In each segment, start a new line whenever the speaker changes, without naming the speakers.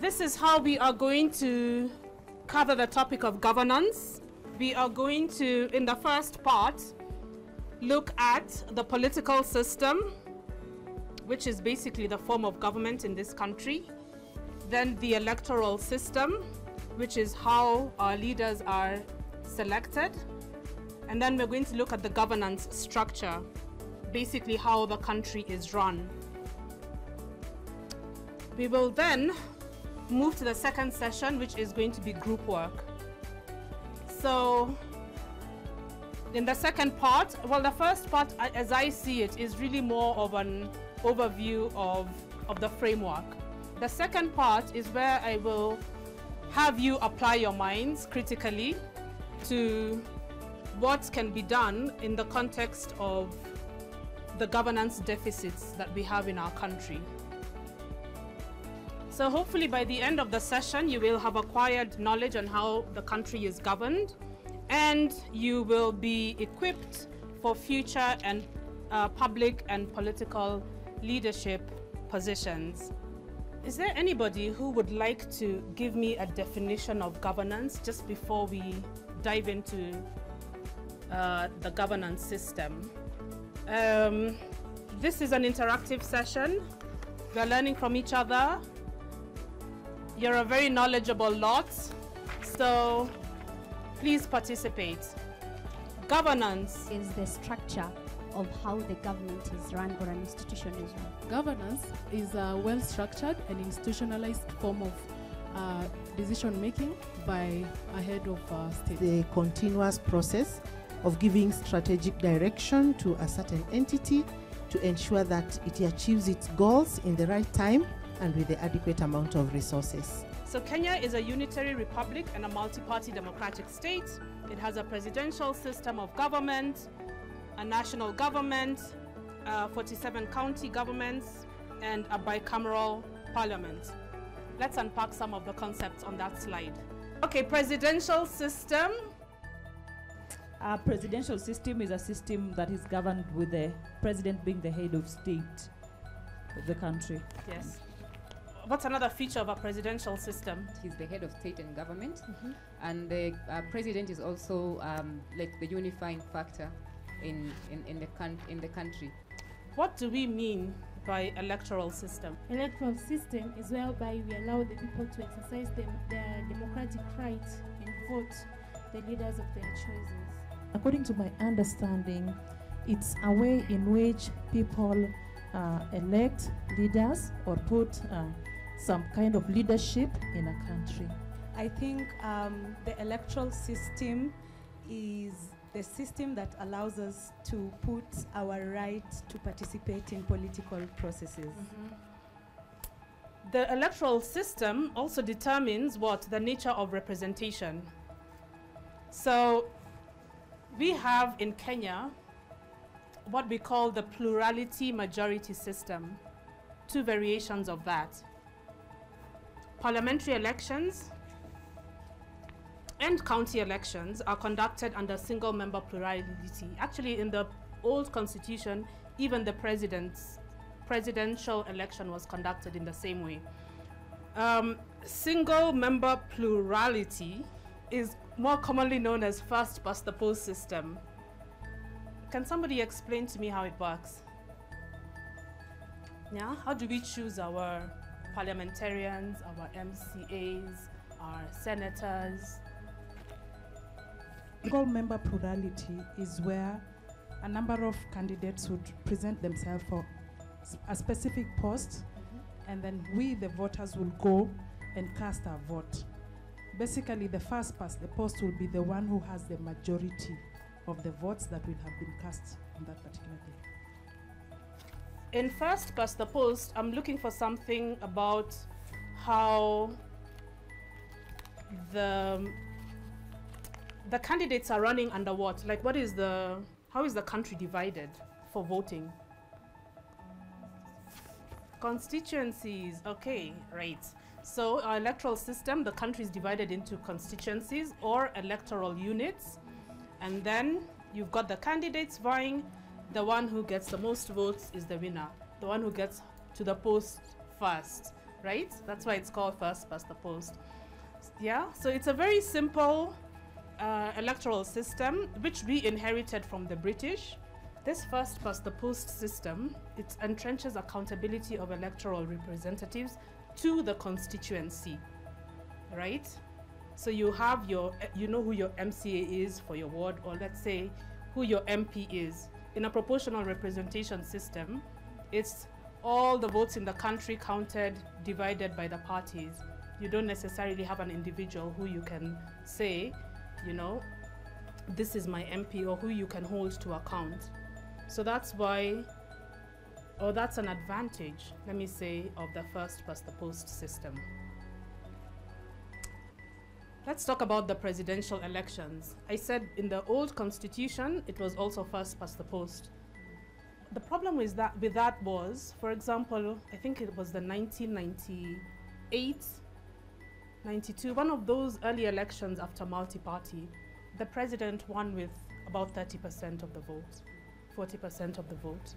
this is how we are going to cover the topic of governance. We are going to, in the first part, look at the political system, which is basically the form of government in this country. Then the electoral system, which is how our leaders are selected. And then we're going to look at the governance structure, basically how the country is run. We will then move to the second session, which is going to be group work. So, in the second part, well, the first part, as I see it, is really more of an overview of, of the framework. The second part is where I will have you apply your minds critically to what can be done in the context of the governance deficits that we have in our country. So hopefully by the end of the session, you will have acquired knowledge on how the country is governed and you will be equipped for future and uh, public and political leadership positions. Is there anybody who would like to give me a definition of governance just before we dive into uh, the governance system? Um, this is an interactive session. We're learning from each other. You're a very knowledgeable lot, so please participate. Governance
is the structure of how the government is run or an institution is run.
Governance is a well structured and institutionalized form of uh, decision making by a head of uh, state.
The continuous process of giving strategic direction to a certain entity to ensure that it achieves its goals in the right time and with the adequate amount of resources.
So Kenya is a unitary republic and a multi-party democratic state. It has a presidential system of government, a national government, uh, 47 county governments, and a bicameral parliament. Let's unpack some of the concepts on that slide. Okay, presidential system.
A presidential system is a system that is governed with the president being the head of state of the country.
Yes. What's another feature of a presidential system?
He's the head of state and government, mm -hmm. and the uh, president is also um, like the unifying factor in, in, in, the in the country.
What do we mean by electoral system?
Electoral system is whereby we allow the people to exercise them, their democratic right and vote the leaders of their choices.
According to my understanding, it's a way in which people uh, elect leaders or put uh, some kind of leadership in a country.
I think um, the electoral system is the system that allows us to put our right to participate in political processes. Mm -hmm.
The electoral system also determines what? The nature of representation. So we have in Kenya what we call the plurality majority system, two variations of that. Parliamentary elections and county elections are conducted under single member plurality. Actually, in the old constitution, even the president's presidential election was conducted in the same way. Um, single member plurality is more commonly known as first past the post system. Can somebody explain to me how it works? Yeah, how do we choose our parliamentarians, our MCAs, our senators?
Single member plurality is where a number of candidates would present themselves for a specific post, mm -hmm. and then we, the voters, will go and cast our vote. Basically, the first past the post will be the one who has the majority of the votes that will have been cast on that particular day.
In first past the post, I'm looking for something about how the the candidates are running under what? Like, what is the, how is the country divided for voting? Constituencies, okay, right. So our electoral system, the country is divided into constituencies or electoral units. And then you've got the candidates vying. The one who gets the most votes is the winner. The one who gets to the post first right? That's why it's called first past the post. Yeah, so it's a very simple uh, electoral system which we inherited from the British. This first past the post system, it entrenches accountability of electoral representatives to the constituency, right? So you have your, you know who your MCA is for your ward, or let's say who your MP is. In a proportional representation system, it's all the votes in the country counted, divided by the parties. You don't necessarily have an individual who you can say, you know, this is my MP or who you can hold to account. So that's why, or that's an advantage, let me say, of the first past the post system. Let's talk about the presidential elections. I said in the old constitution, it was also first past the post. The problem with that, with that was, for example, I think it was the 1998, 92, one of those early elections after multi-party, the president won with about 30% of the vote, 40% of the vote.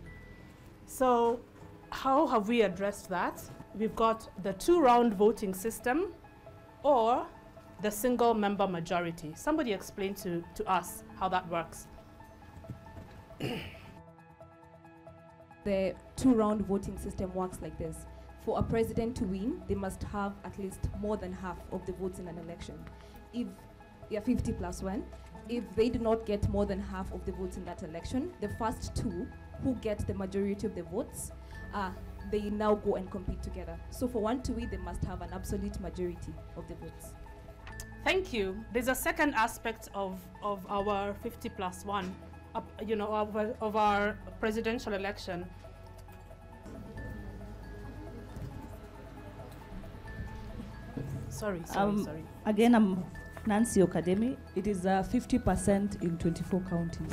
So how have we addressed that? We've got the two-round voting system or the single member majority. Somebody explain to, to us how that works.
the two-round voting system works like this. For a president to win, they must have at least more than half of the votes in an election. If yeah, 50 plus one, if they do not get more than half of the votes in that election, the first two who get the majority of the votes, uh, they now go and compete together. So for one to win, they must have an absolute majority of the votes.
Thank you. There's a second aspect of, of our 50 plus one, uh, you know, of, of our presidential election. Sorry, sorry,
Um,
sorry.
Again, I'm Nancy Okademi. It is uh, 50% in 24 counties.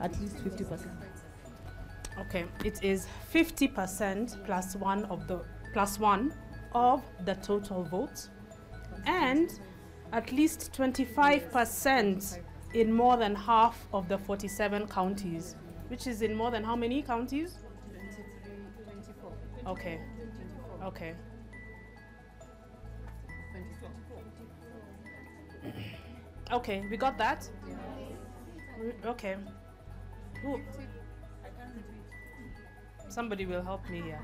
At least 50%.
Okay, it is 50% plus one of the plus one of the total vote, and at least 25% in more than half of the 47 counties, which is in more than how many counties? 24. Okay. Okay. Okay, we got that? We- Okay. Who? Somebody will help me here.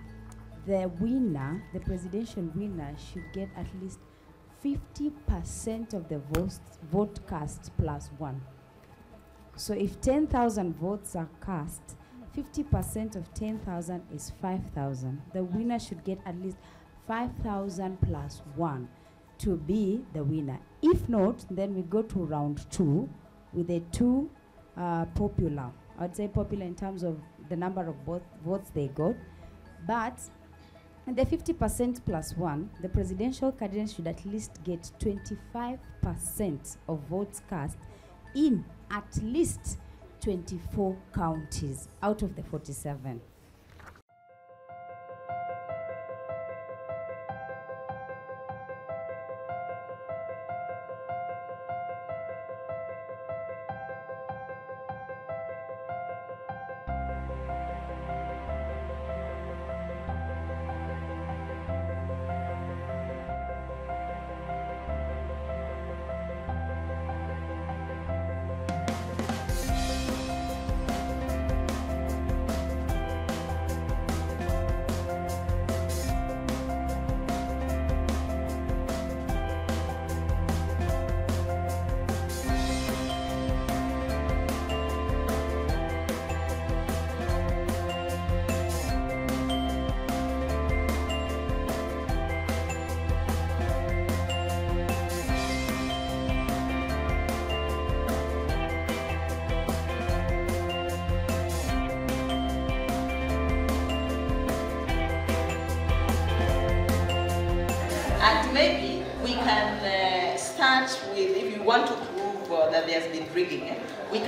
the winner, the presidential winner, should get at least 50% of the votes, vote cast plus one. So if 10,000 votes are cast, 50% of 10,000 is 5,000. The winner should get at least 5,000 plus one to be the winner. If not, then we go to round two with the two uh, popular. I'd say popular in terms of the number of vote, votes they got. But in the 50% plus one, the presidential candidate should at least get 25% of votes cast in at least 24 counties out of the 47.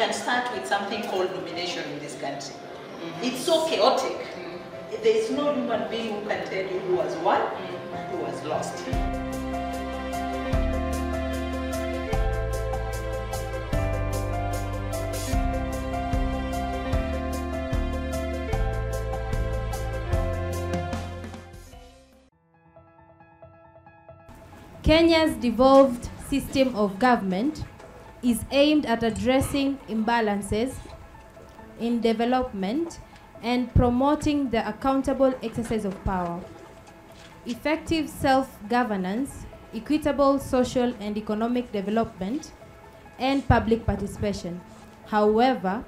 Can start with something called nomination in this country. Mm-hmm. It's so chaotic. There is no human being who can tell you who has won, who has lost.
Kenya's devolved system of government is aimed at addressing imbalances in development and promoting the accountable exercise of power. Effective self-governance, equitable social and economic development, and public participation. However,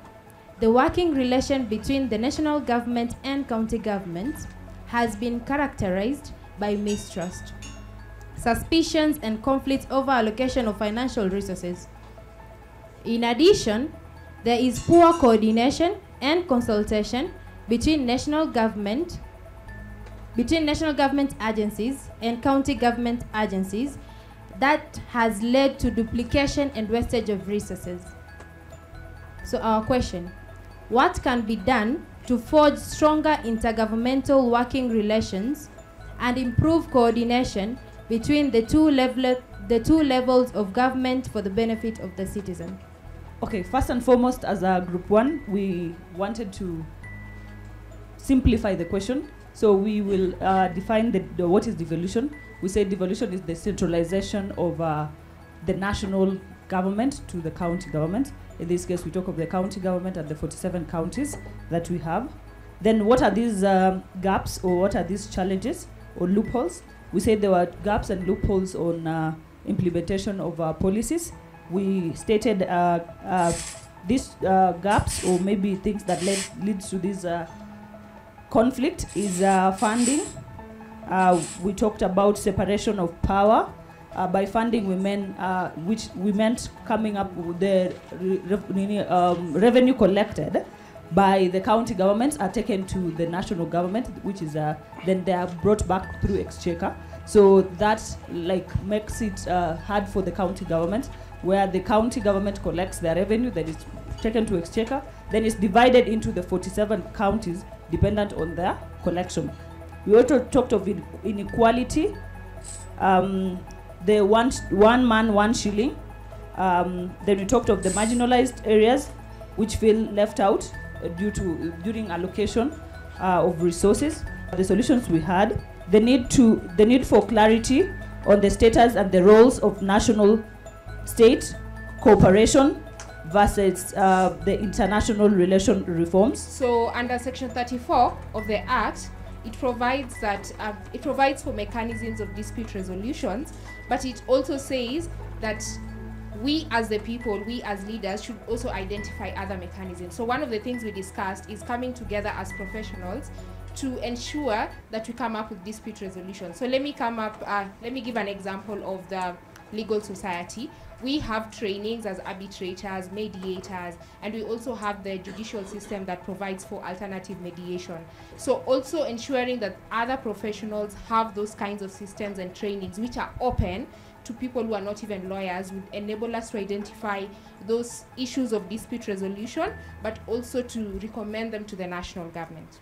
the working relation between the national government and county governments has been characterized by mistrust, suspicions, and conflicts over allocation of financial resources. In addition, there is poor coordination and consultation between national government between national government agencies and county government agencies that has led to duplication and wastage of resources. So our question, what can be done to forge stronger intergovernmental working relations and improve coordination between the two, level, the two levels of government for the benefit of the citizen?
Okay, first and foremost, as a group one, we wanted to simplify the question. So we will uh, define the, the, what is devolution. We say devolution is the centralization of uh, the national government to the county government. In this case, we talk of the county government and the 47 counties that we have. Then what are these um, gaps or what are these challenges or loopholes? We said there were gaps and loopholes on uh, implementation of our policies. We stated uh, uh, these uh, gaps or maybe things that led leads to uh, conflict is funding. We talked about separation of power. Uh, by funding, we meant uh, which we meant coming up with the re um, revenue collected by the county governments are taken to the national government, which is uh, then they are brought back through exchequer. So that like makes it hard for the county government, where the county government collects their revenue, that is taken to exchequer, then it's divided into the 47 counties dependent on their collection. We also talked of inequality, um, the one, one man, one shilling. Um, then we talked of the marginalized areas which feel left out uh, due to during allocation uh, of resources. The solutions we had, the need to the need for clarity on the status and the roles of national state cooperation versus uh, the international relation reforms.
So under section 34 of the act, it provides that uh, it provides for mechanisms of dispute resolutions, but it also says that we as the people, we as leaders should also identify other mechanisms. So one of the things we discussed is coming together as professionals to ensure that we come up with dispute resolution. So let me come up, uh, let me give an example of the legal society we have trainings as arbitrators, mediators, and we also have the judicial system that provides for alternative mediation. So also ensuring that other professionals have those kinds of systems and trainings which are open to people who are not even lawyers would enable us to identify those issues of dispute resolution, but also to recommend them to the national government.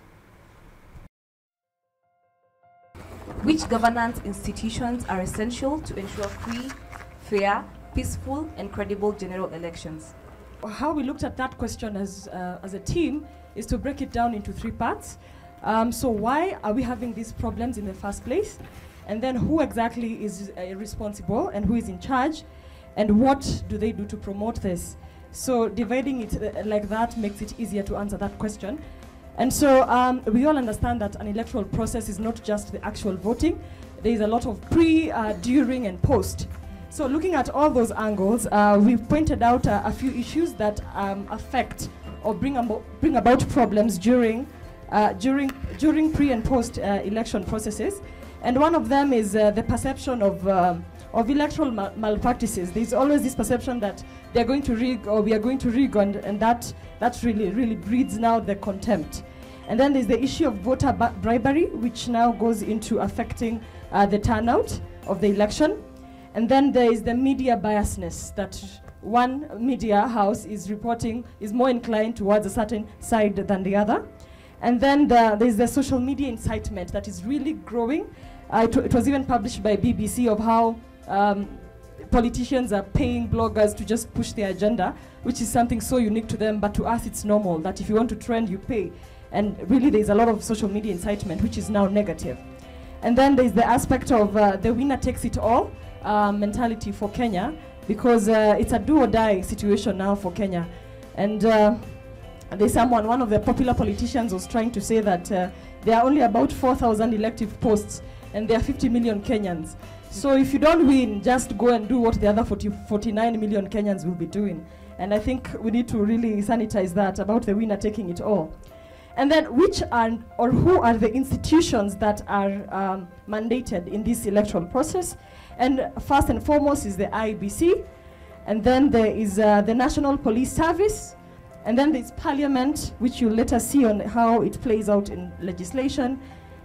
Which governance institutions are essential to ensure free, fair, peaceful and credible general elections?
How we looked at that question as, uh, as a team is to break it down into three parts. Um, so why are we having these problems in the first place? And then who exactly is uh, responsible and who is in charge? And what do they do to promote this? So dividing it uh, like that makes it easier to answer that question. And so um, we all understand that an electoral process is not just the actual voting. There is a lot of pre, uh, during, and post. So looking at all those angles, uh, we've pointed out uh, a few issues that um, affect or bring, abo bring about problems during, uh, during, during pre and post uh, election processes. And one of them is uh, the perception of, um, of electoral mal malpractices. There's always this perception that they're going to rig or we are going to rig and, and that, that really, really breeds now the contempt. And then there's the issue of voter bribery, which now goes into affecting uh, the turnout of the election. And then there is the media biasness that one media house is reporting is more inclined towards a certain side than the other. And then the, there's the social media incitement that is really growing. It, it, was even published by BBC of how um, politicians are paying bloggers to just push their agenda, which is something so unique to them, but to us it's normal that if you want to trend, you pay. And really there's a lot of social media incitement, which is now negative. And then there's the aspect of uh, the winner takes it all, uh, mentality for Kenya because uh, it's a do or die situation now for Kenya. And uh, there's someone, one of the popular politicians was trying to say that uh, there are only about 4,000 elective posts and there are 50 million Kenyans. So if you don't win, just go and do what the other 40, 49 million Kenyans will be doing. And I think we need to really sanitize that about the winner taking it all. And then which are or who are the institutions that are um, mandated in this electoral process? And first and foremost is the IEBC, and then there is uh, the National Police Service, and then there's Parliament, which you'll later see on how it plays out in legislation,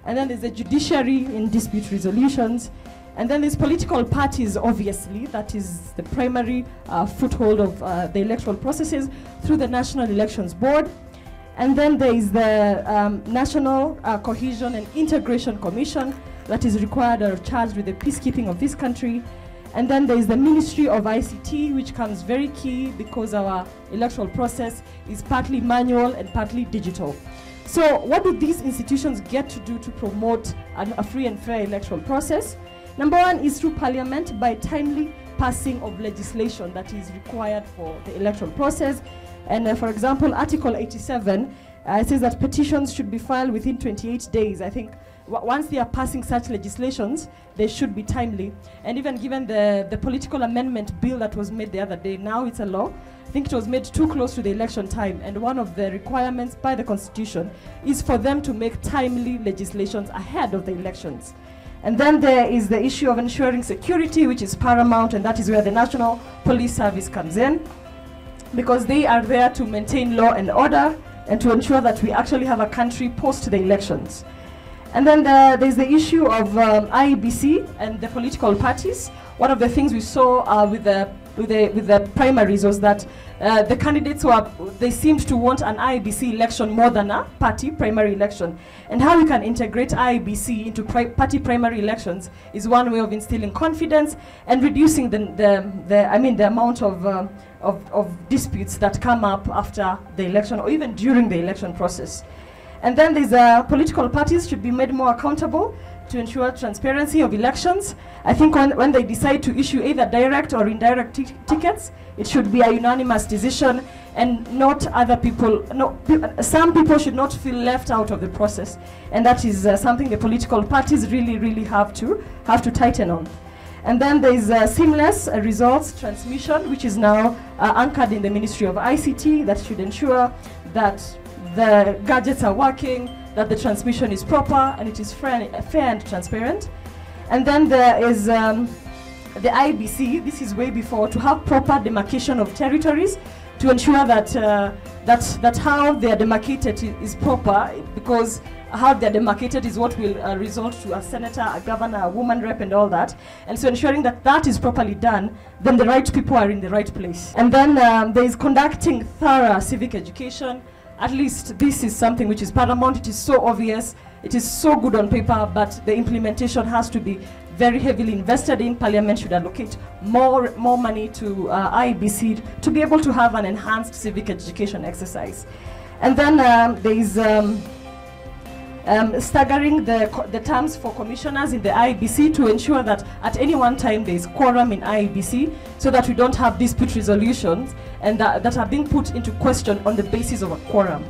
and then there's the judiciary in dispute resolutions, and then there's political parties, obviously, that is the primary uh, foothold of uh, the electoral processes through the National Elections Board. And then there is the um, National uh, Cohesion and Integration Commission that is required or charged with the peacekeeping of this country. And then there is the Ministry of ICT, which comes very key because our electoral process is partly manual and partly digital. So what do these institutions get to do to promote an, a free and fair electoral process? Number one is through parliament by timely passing of legislation that is required for the electoral process. And uh, for example, Article 87 uh, says that petitions should be filed within 28 days. I think once they are passing such legislations, they should be timely. And even given the, the political amendment bill that was made the other day, now it's a law. I think it was made too close to the election time. And one of the requirements by the Constitution is for them to make timely legislations ahead of the elections. And then there is the issue of ensuring security, which is paramount, and that is where the National Police Service comes in, because they are there to maintain law and order and to ensure that we actually have a country post the elections. And then the, there's the issue of um, and the political parties. One of the things we saw uh, with the with the with the primaries was that uh, the candidates were they seemed to want an IEBC election more than a party primary election. And how we can integrate IEBC into pri party primary elections is one way of instilling confidence and reducing the the, the I mean the amount of, um, of of disputes that come up after the election or even during the election process. And then these uh, political parties should be made more accountable to ensure transparency of elections. I think when, when they decide to issue either direct or indirect tickets, it should be a unanimous decision and not other people, no, some people should not feel left out of the process. And that is uh, something the political parties really, really have to, have to tighten on. And then there is uh, seamless uh, results transmission, which is now uh, anchored in the Ministry of ICT that should ensure that the gadgets are working, that the transmission is proper and it is fair, fair and transparent. And then there is um, the IEBC, this is way before, to have proper demarcation of territories to ensure that, uh, that, that how they are demarcated is proper because how they're demarcated is what will uh, result to a senator, a governor, a woman rep and all that. And so ensuring that that is properly done, then the right people are in the right place. And then um, there is conducting thorough civic education, at least this is something which is paramount. It is so obvious. It is so good on paper, but the implementation has to be very heavily invested in. Parliament should allocate more, more money to uh, IEBC to be able to have an enhanced civic education exercise. And then um, there is um, um, staggering the, the terms for commissioners in the IEBC to ensure that at any one time there is quorum in IEBC so that we don't have dispute resolutions and that, that are being put into question on the basis of a quorum.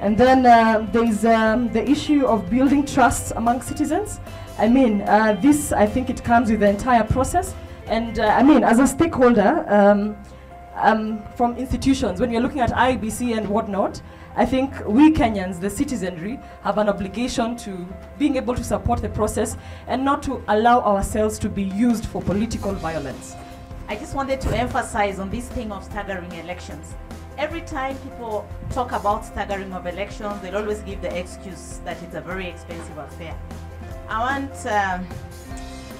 And then uh, there is um, the issue of building trust among citizens. I mean, uh, this, I think it comes with the entire process. And uh, I mean, as a stakeholder um, um, from institutions, when you're looking at IEBC and whatnot, I think we Kenyans, the citizenry, have an obligation to being able to support the process and not to allow ourselves to be used for political violence.
I just wanted to emphasize on this thing of staggering elections. Every time people talk about staggering of elections, they'll always give the excuse that it's a very expensive affair. I want um,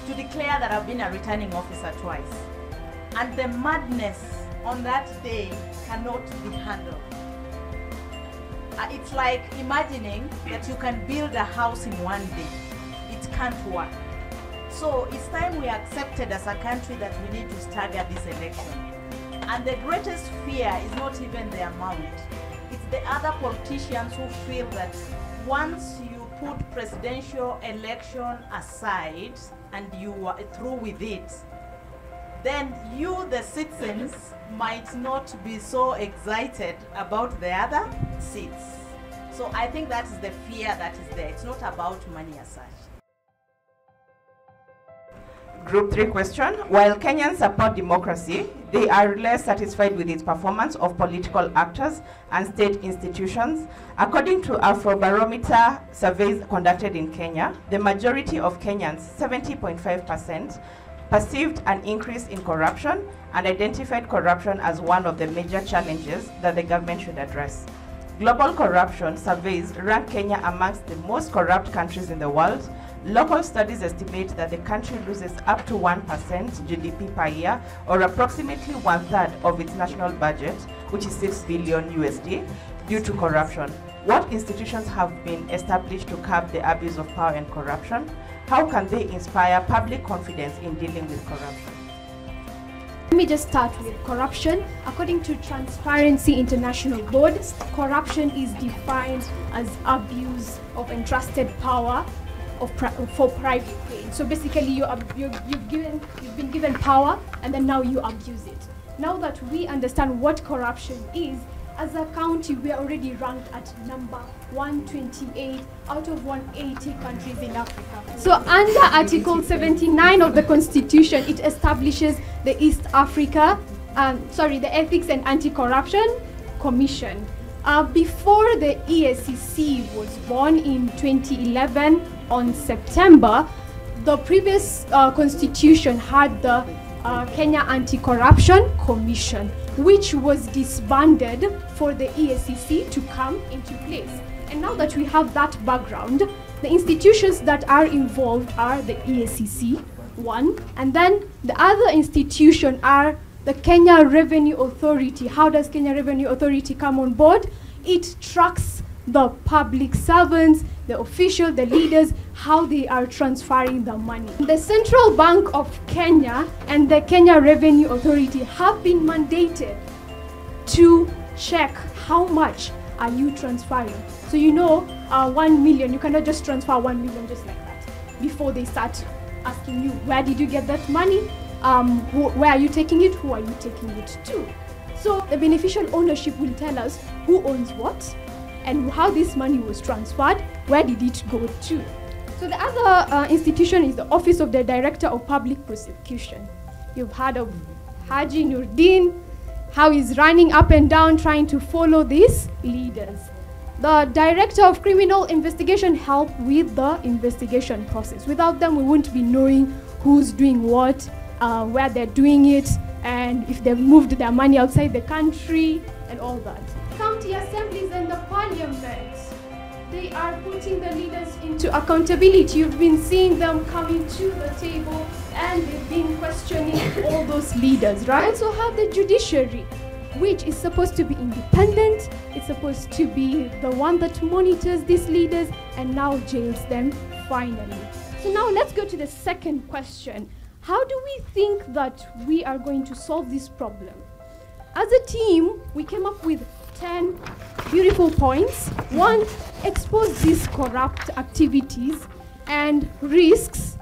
to declare that I've been a returning officer twice. And the madness on that day cannot be handled. Uh, it's like imagining that you can build a house in one day. It can't work. So it's time we accepted as a country that we need to stagger this election. And the greatest fear is not even the amount. It's the other politicians who feel that once you put presidential election aside and you are through with it,
then you, the citizens, might not be so excited about the other seats. So I think that is the fear that is there. It's not about money as such.
Group 3 question. While Kenyans support democracy, they are less satisfied with its performance of political actors and state institutions. According to Afrobarometer surveys conducted in Kenya, the majority of Kenyans, 70.5%, perceived an increase in corruption and identified corruption as one of the major challenges that the government should address. Global corruption surveys rank Kenya amongst the most corrupt countries in the world. Local studies estimate that the country loses up to 1% GDP per year, or approximately one third of its national budget, which is 6 billion USD, due to corruption. What institutions have been established to curb the abuse of power and corruption? How can they inspire public confidence in dealing with corruption?
Let me just start with corruption. According to Transparency International Board, corruption is defined as abuse of entrusted power of pri- for private gain. So basically, you are, you you've given you've been given power, and then now you abuse it. Now that we understand what corruption is, as a county, we are already ranked at number 128 out of 180 countries in Africa. So, under Article 79 of the Constitution, it establishes the East Africa, um, sorry, the Ethics and Anti-Corruption Commission. Uh, before the EACC was born in 2011 on September, the previous uh, constitution had the uh, Kenya Anti-Corruption Commission, which was disbanded for the EACC to come into place. And now that we have that background, the institutions that are involved are the EACC, one, and then the other institution are the Kenya Revenue Authority. How does Kenya Revenue Authority come on board? It tracks the public servants, the official, the leaders, how they are transferring the money. The Central Bank of Kenya and the Kenya Revenue Authority have been mandated to check how much are you transferring. So you know, uh, one million, you cannot just transfer one million just like that. Before they start asking you, where did you get that money? Um, wh- where are you taking it? Who are you taking it to? So the beneficial ownership will tell us who owns what and how this money was transferred, where did it go to. So the other uh, institution is the Office of the Director of Public Prosecution. You've heard of Haji Noordin, how he's running up and down trying to follow these leaders. The Director of Criminal Investigation help with the investigation process. Without them, we wouldn't be knowing who's doing what, uh, where they're doing it, and if they've moved their money outside the country, and all that. County assemblies and the parliament, they are putting the leaders into accountability. You've been seeing them coming to the table and they've been questioning all those leaders, right? Also have the judiciary, which is supposed to be independent. It's supposed to be the one that monitors these leaders and now jails them finally. So now let's go to the second question. How do we think that we are going to solve this problem? As a team, we came up with 10 beautiful points. One, expose these corrupt activities and risks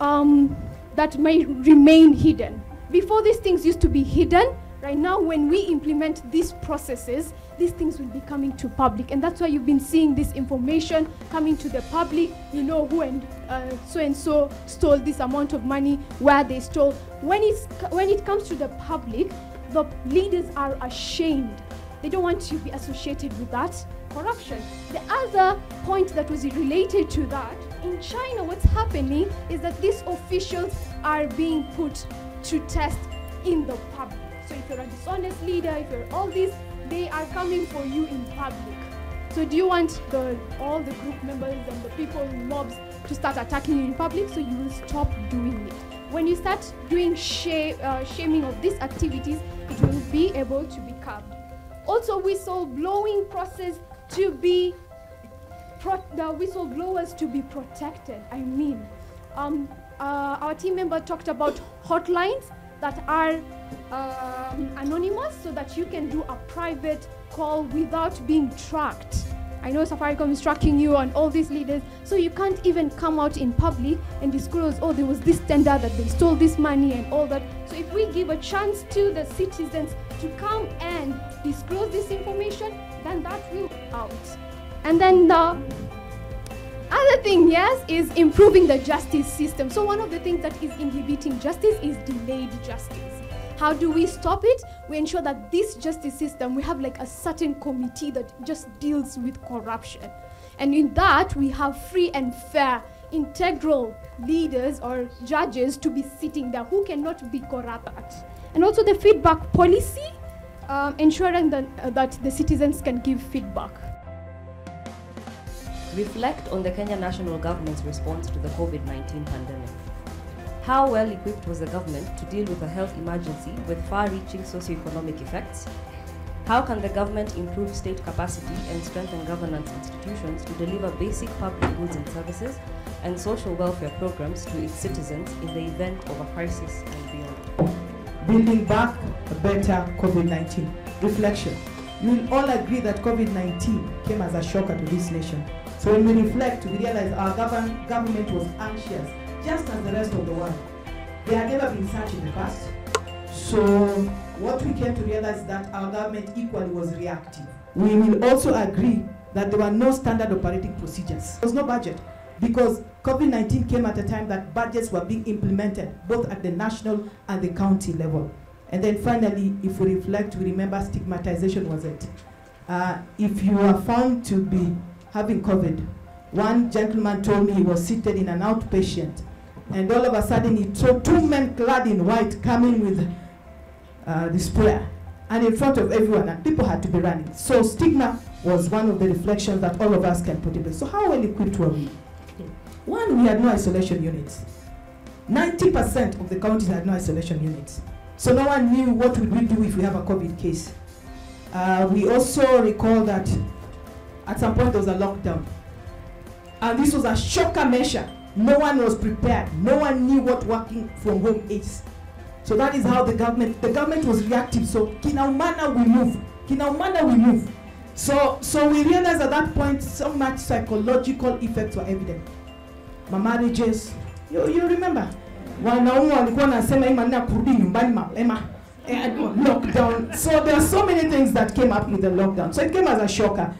um, that may remain hidden. Before these things used to be hidden, right now when we implement these processes, these things will be coming to public and that's why you've been seeing this information coming to the public you know who and uh, so and so stole this amount of money where they stole when it's when it comes to the public the leaders are ashamed they don't want to be associated with that corruption the other point that was related to that in china what's happening is that these officials are being put to test in the public so if you're a dishonest leader if you're all these they are coming for you in public. So do you want the all the group members and the people in mobs to start attacking you in public? So you will stop doing it. When you start doing shame, uh, shaming of these activities, it will be able to be curbed. Also, whistle blowing process to be the whistleblowers to be protected. I mean, um, uh, our team member talked about hotlines that are um, anonymous so that you can do a private call without being tracked. I know Safaricom is tracking you and all these leaders, so you can't even come out in public and disclose, oh, there was this tender that they stole this money and all that. If we give a chance to the citizens to come and disclose this information, then that will out. And then the other thing, yes, is improving the justice system. So one of the things that is inhibiting justice is delayed justice. How do we stop it? We ensure that this justice system, we have like a certain committee that just deals with corruption. And in that, we have free and fair, integral leaders or judges to be sitting there who cannot be corrupt. And also the feedback policy, um, ensuring that, uh, that the citizens can give feedback.
reflect on the Kenya national government's response to the COVID 19 pandemic. How well equipped was the government to deal with a health emergency with far reaching socioeconomic effects? How can the government improve state capacity and strengthen governance institutions to deliver basic public goods and services and social welfare programs to its citizens in the event of a crisis and beyond?
building back a better COVID 19. Reflection. You will all agree that COVID 19 came as a shocker to this nation. So when we reflect, we realize our govern- government was anxious, just as the rest of the world. They had never been such in the past. So what we came to realize is that our government equally was reactive. We will also agree that there were no standard operating procedures. There was no budget because COVID-19 came at a time that budgets were being implemented both at the national and the county level. And then finally, if we reflect, we remember stigmatization was it. Uh, if you are found to be having COVID, one gentleman told me he was seated in an outpatient, and all of a sudden he saw two men clad in white coming with uh, the sprayer, and in front of everyone, and people had to be running. So stigma was one of the reflections that all of us can put in place. So how well equipped were we? One, we had no isolation units. 90% of the counties had no isolation units. So no one knew what would we do if we have a COVID case. Uh, we also recall that at some point there was a lockdown. And this was a shocker measure. No one was prepared. No one knew what working from home is. So that is how the government, the government was reactive. So kinaumana we move. Kinaumana we move. So, so we realized at that point so much psychological effects were evident. My marriages, you, you remember? Wanaume walikuwa nasema hii maneno ya kurudi nyumbani mapema. eh, Lockdown. So there are so many things that came up with the lockdown. So it came as a shocker.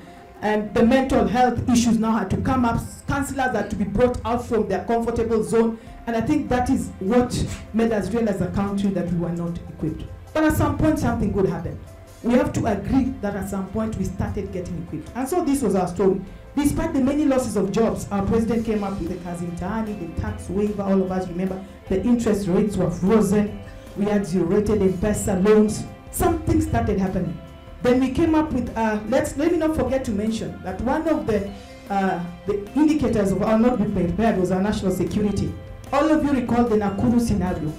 And the mental health issues now had to come up. Counselors had to be brought out from their comfortable zone. And I think that is what made us realize as a country that we were not equipped. But at some point, something good happened. We have to agree that at some point we started getting equipped. And so this was our story. Despite the many losses of jobs, our president came up with the Kazi Mtaani, the tax waiver, all of us remember the interest rates were frozen. We had zero rated M-Pesa loans. Something started happening. Then we came up with, uh, let's, let me not forget to mention that one of the, uh, the indicators of our not being prepared was our national security. All of you recall the Nakuru scenario,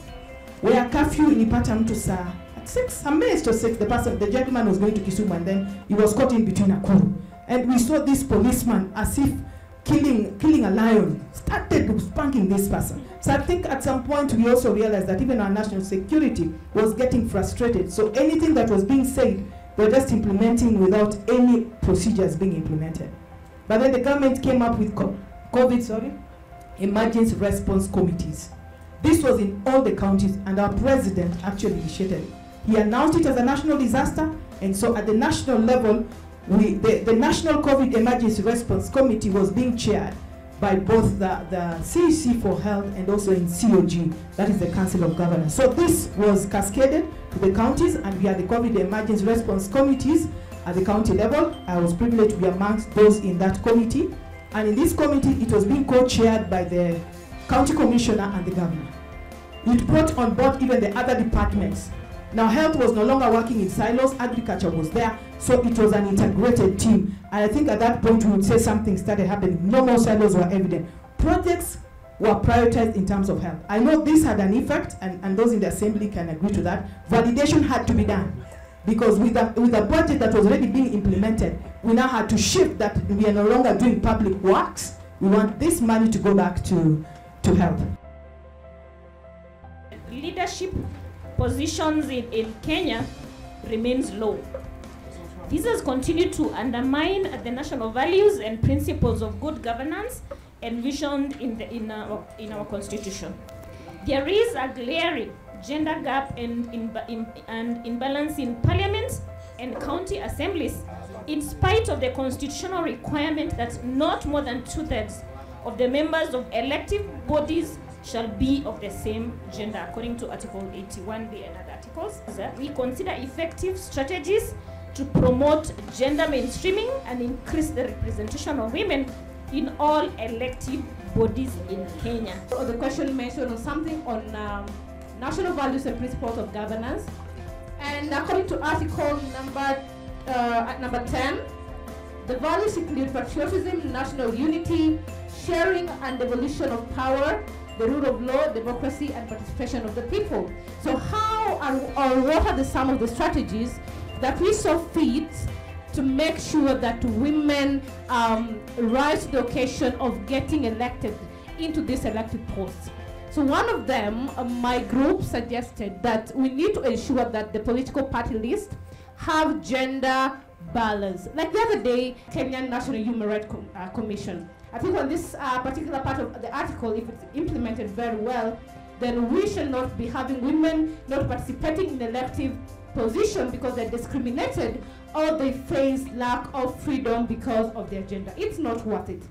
where curfew ilipata mtu saa at six, some minutes to six, the person, the gentleman was going to Kisumu and then he was caught in between Nakuru. And we saw this policeman as if killing, killing a lion, started spanking this person. So I think at some point we also realized that even our national security was getting frustrated. So anything that was being said, they're just implementing without any procedures being implemented. But then the government came up with COVID, sorry, emergency response committees. This was in all the counties, and our president actually initiated it. He announced it as a national disaster, and so at the national level, we, the, the National COVID Emergency Response Committee was being chaired by both the, the CEC for Health and also in COG, that is the Council of Governors. So this was cascaded to the counties, and we had the COVID Emergency Response Committees at the county level. I was privileged to be amongst those in that committee. And in this committee, it was being co-chaired by the county commissioner and the governor. It brought on board even the other departments. Now, health was no longer working in silos, agriculture was there, so it was an integrated team. And I think at that point, we would say something started happening. No more silos were evident. Projects were prioritized in terms of health. I know this had an effect, and, and those in the assembly can agree to that. Validation had to be done. Because with a, with a budget that was already being implemented, we now had to shift that we are no longer doing public works. We want this money to go back to, to health.
leadership positions in, in Kenya remains low.
This has continued to undermine the national values and principles of good governance envisioned in, the, in, our, in our constitution. There is a glaring gender gap and, in, in, and imbalance in parliaments and county assemblies in spite of the constitutional requirement that not more than two-thirds of the members of elective bodies shall be of the same gender, according to Article 81B and other articles. We consider effective strategies to promote gender mainstreaming and increase the representation of women in all elective bodies in Kenya.
So the question mentioned something on um, national values and principles of governance. And according to article number uh, number 10, the values include patriotism, national unity, sharing and devolution of power, the rule of law, democracy, and participation of the people. So how are, or what are the some of the strategies that we saw fit to make sure that women um, rise to the occasion of getting elected into these elected posts? So one of them, uh, my group suggested that we need to ensure that the political party list have gender balance. Like the other day, Kenyan National Human Rights Com uh, Commission. I think on this uh, particular part of the article, if it's implemented very well, then we should not be having women not participating in elective position because they're discriminated or they face lack of freedom because of their gender. It's not worth it.